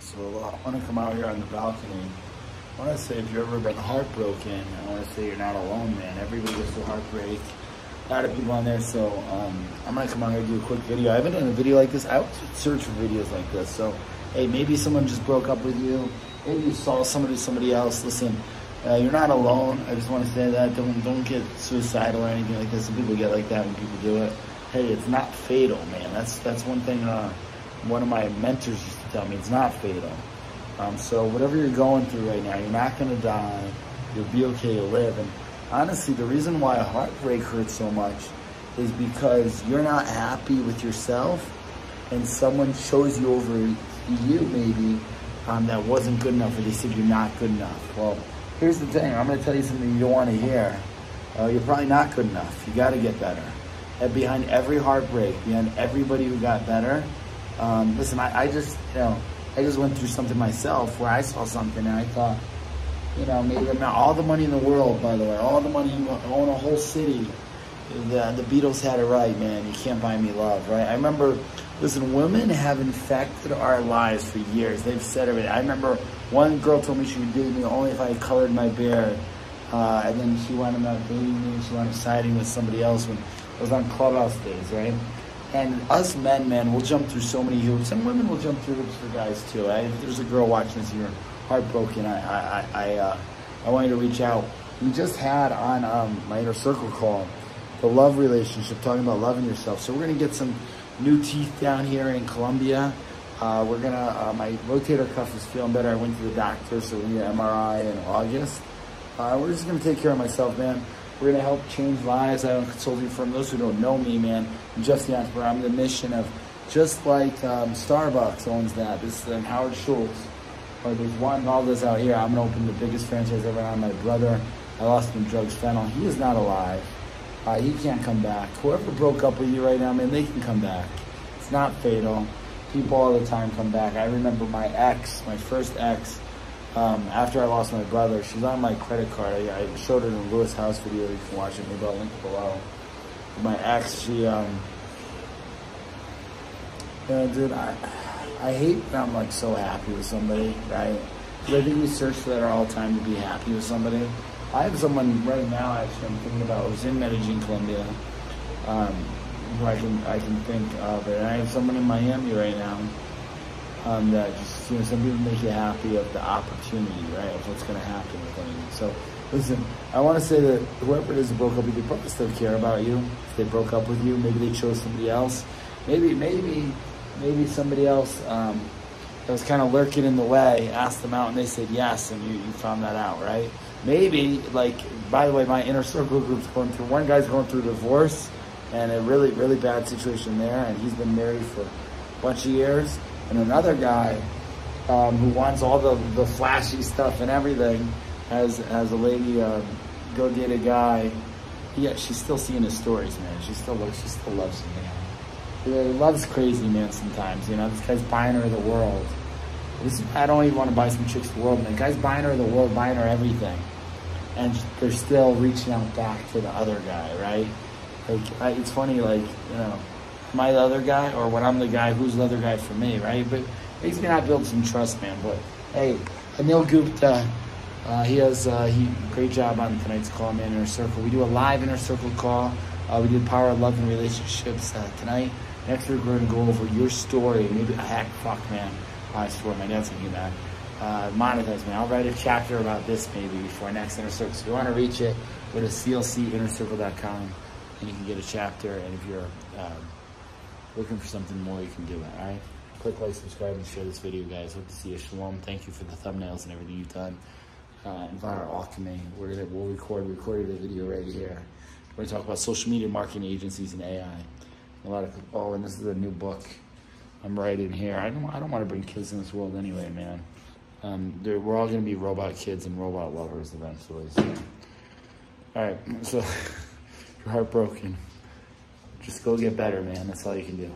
So I want to come out here on the balcony. I want to say if you've ever been heartbroken, I want to say you're not alone, man. Everybody goes through heartbreak. A lot of people on there, so um, I'm gonna come out here and do a quick video. I haven't done a video like this. I always search for videos like this. So, hey, maybe someone just broke up with you. Maybe you saw somebody, somebody else. Listen, uh, you're not alone. I just want to say that. Don't don't get suicidal or anything like this. Some people get like that when people do it. Hey, it's not fatal, man. That's that's one thing. Uh, one of my mentors to. It's not fatal. Um, so whatever you're going through right now, you're not gonna die. You'll be okay to live. And honestly, the reason why a heartbreak hurts so much is because you're not happy with yourself, and someone chose you over you maybe um, that wasn't good enough, or they said you're not good enough. Well Here's the thing, I'm gonna tell you something you don't wanna hear. Uh, you're probably not good enough. You gotta get better. And behind every heartbreak, behind everybody who got better, um, listen, I, I just, you know, I just went through something myself where I saw something and I thought, you know, maybe I'm not all the money in the world, by the way, all the money, you own a whole city. The, the Beatles had it right, man. You can't buy me love, right? I remember Listen, women have infected our lives for years. They've said everything. I remember one girl told me she would date me only if I colored my beard. Uh, and then she wound up dating me. She wound up siding with somebody else when it was on Clubhouse days, right? And us men, man, we'll jump through so many hoops. And women will jump through hoops for guys, too. Right? If there's a girl watching this you're heartbroken, I, I, I, uh, I want you to reach out. We just had on um, my inner circle call the love relationship, talking about loving yourself. So we're going to get some new teeth down here in Colombia. Uh, we're gonna, uh, my rotator cuff is feeling better. I went to the doctor, so we need an MRI in August. Uh, we're just gonna take care of myself, man. We're gonna help change lives. I own a consulting firm. Those who don't know me, man, I'm Jeff the Entrepreneur. I'm the mission of, just like um, Starbucks owns that. This is um, Howard Schultz. Or there's Juan Valdez out here. I'm gonna open the biggest franchise ever on my brother. I lost him drugs, fentanyl. He is not alive. Uh, he can't come back. Whoever broke up with you right now, man, they can come back. It's not fatal. People all the time come back. I remember my ex, my first ex, um, after I lost my brother, she's on my credit card. I, I, showed her in Lewis Howes video. You can watch it. Maybe I'll link it below. My ex, she, um, you know, dude, I, I hate when I'm like so happy with somebody, right? Because I think we search for that all time to be happy with somebody. I have someone right now actually I'm thinking about who's in Medellin, Colombia, um, who I can I can think of. And I have someone in Miami right now um, that just you know some people make you happy of the opportunity, right, of what's going to happen with them. So listen, I want to say that whoever it is that broke up with you probably still care about you. If they broke up with you, maybe they chose somebody else. Maybe maybe maybe somebody else. Um, that was kind of lurking in the way, asked them out and they said yes, and you, you found that out, right? maybe like by the way my inner circle group's going through one guy's going through divorce and a really really bad situation there and he's been married for a bunch of years and another guy um, who wants all the, the flashy stuff and everything has has a lady uh, go get a guy yeah she's still seeing his stories man she still looks she still loves him man yeah, loves crazy man sometimes you know this guy's buying her the world this, I don't even want to buy some chicks the world, man. Guys buying her the world, buying her everything. And they're still reaching out back to the other guy, right? Like, I, it's funny, like, you know, am I the other guy? Or when I'm the guy, who's the other guy for me, right? But me not build some trust, man. But, hey, Anil Gupta, uh, he has uh, he great job on tonight's call, man, Inner Circle. We do a live Inner Circle call. Uh, we did Power of Love and Relationships uh, tonight. Next week, we're to go over your story. Maybe, heck, fuck, man. I swear, my dad's thinking that. Uh, monetize me. I'll write a chapter about this maybe before next Inner Circle. So if you want to reach it, go to clcinnercircle.com and you can get a chapter. And if you're um, looking for something more, you can do it. All right. Click like, subscribe, and share this video, guys. Hope to see you. Shalom. Thank you for the thumbnails and everything you've done. Uh, Enviro Alchemy. We're gonna we'll record recorded a video right here. We're gonna talk about social media marketing agencies and AI. A lot of oh, and this is a new book. I'm in here. I don't, I don't want to bring kids in this world anyway, man. Um, we're all going to be robot kids and robot lovers eventually. So. All right, so you're heartbroken, just go get better, man. That's all you can do.